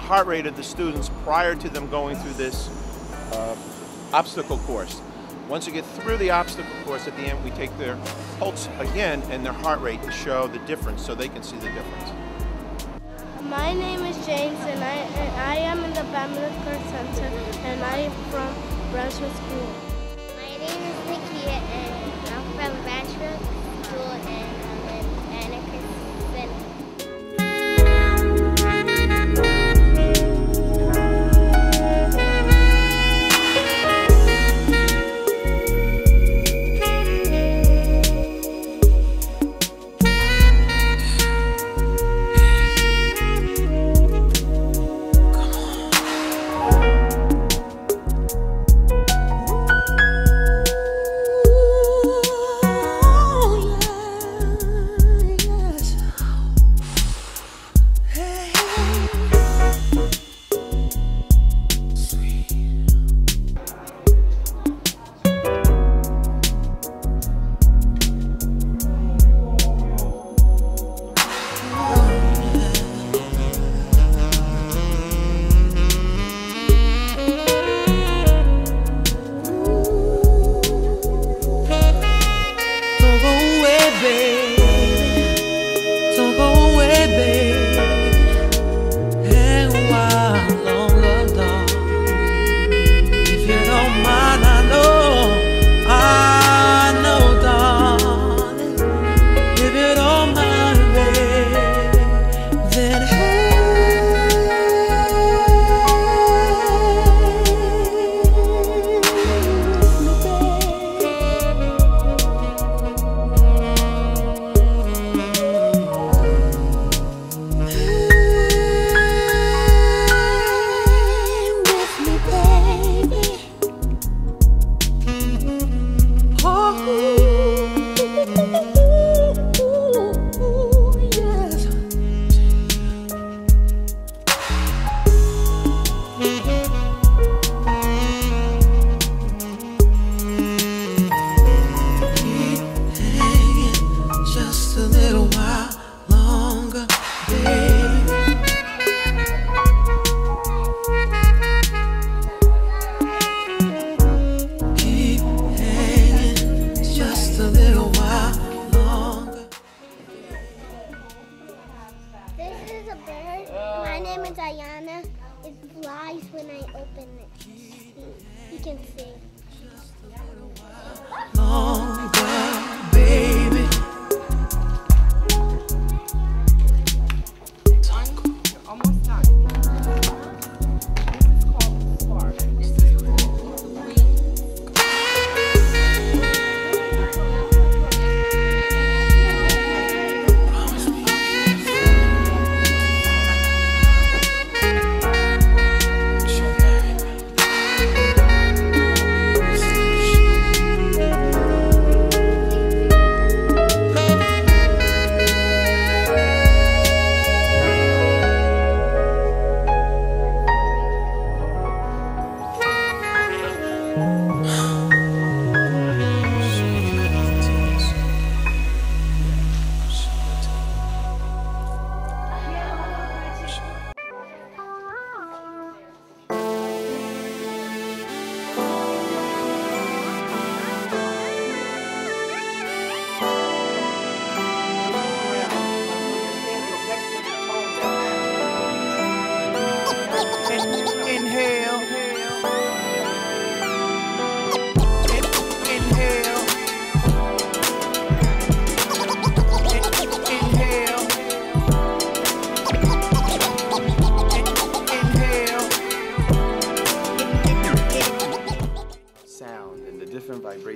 heart rate of the students prior to them going through this uh, obstacle course. Once you get through the obstacle course, at the end we take their pulse again and their heart rate to show the difference so they can see the difference. My name is James and I, and I am in the Banneker Center and I am from Branch Brook School. My name is Nakia and I'm from Branch Brook away,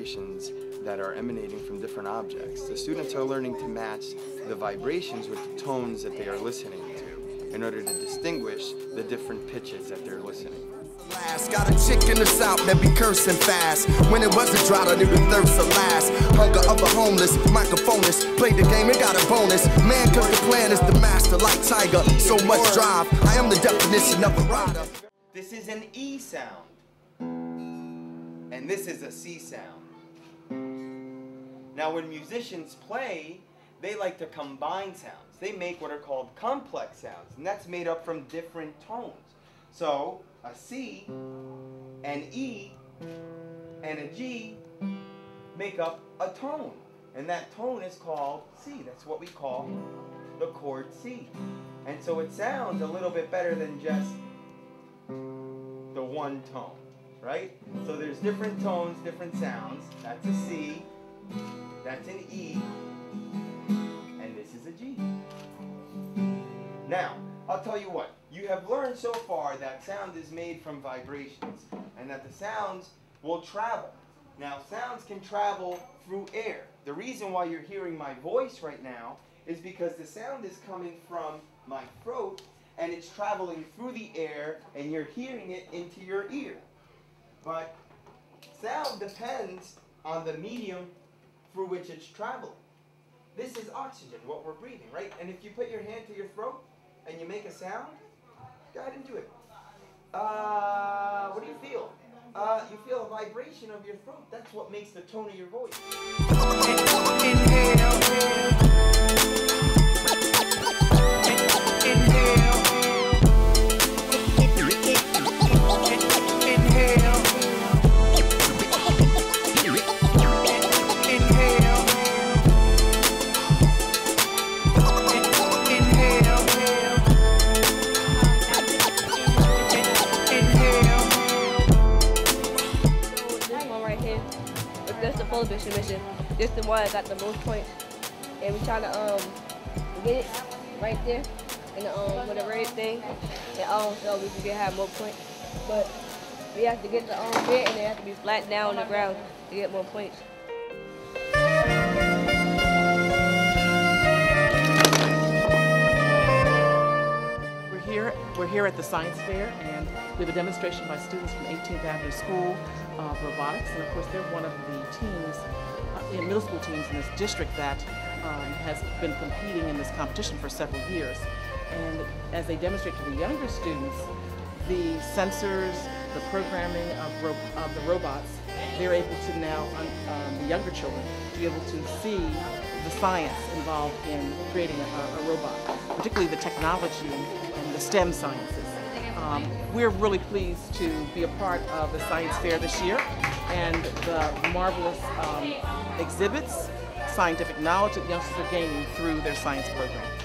vibrations that are emanating from different objects. The students are learning to match the vibrations with the tones that they are listening to in order to distinguish the different pitches that they're listening. Last. Got a chick in the south that be cursing fast. When it was a drought, I knew the thirst of last. Hunger of the homeless, microphonist. Played the game and got a bonus. Man, cause the plan is the master like Tiger. So much drive. I am the definition of a rider. This is an E sound. And this is a C sound. Now, when musicians play, they like to combine sounds. They make what are called complex sounds, and that's made up from different tones. So a C, an E, and a G make up a tone. And that tone is called C. That's what we call the chord C. And so it sounds a little bit better than just the one tone, right? So there's different tones, different sounds. That's a C, that's an E, and this is a G. Now, I'll tell you what, you have learned so far that sound is made from vibrations and that the sounds will travel. Now, sounds can travel through air. The reason why you're hearing my voice right now is because the sound is coming from my throat and it's traveling through the air and you're hearing it into your ear. But sound depends on the medium through which it's traveling. This is oxygen, what we're breathing, right? And if you put your hand to your throat and you make a sound, go ahead and do it. Uh, what do you feel? Uh, you feel a vibration of your throat. That's what makes the tone of your voice. The one that got the most points. And we trying to um get it right there the um with the red thing. And um so we can have more points. But we have to get the um bit and it have to be flat down on the ground to get more points. We're here, we're here at the Science Fair, and we have a demonstration by students from 18th Avenue School of Robotics, and of course they're one of the teams, uh, middle school teams in this district that um, has been competing in this competition for several years. And as they demonstrate to the younger students, the sensors, the programming of, ro- of the robots, they're able to now, um, um, the younger children, to be able to see the science involved in creating a, a robot, particularly the technology and the STEM sciences. Um, we're really pleased to be a part of the science fair this year and the marvelous um, exhibits, scientific knowledge that youngsters are gaining through their science program.